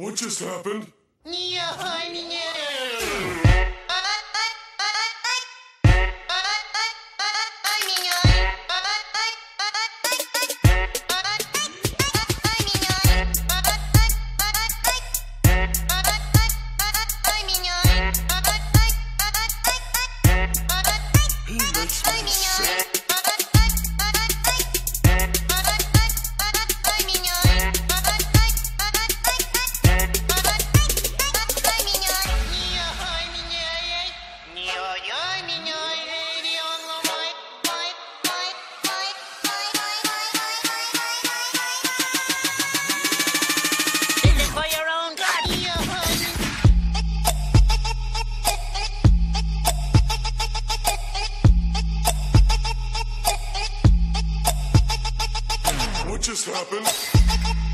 What just happened? What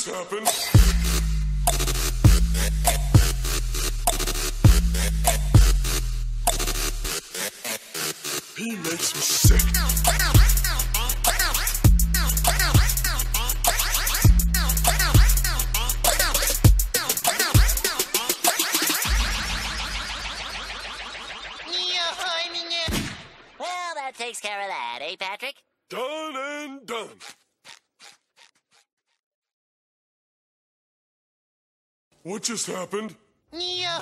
He makes me sick. Well, that takes care of that, eh, Patrick? Done and done. What just happened? Yeah,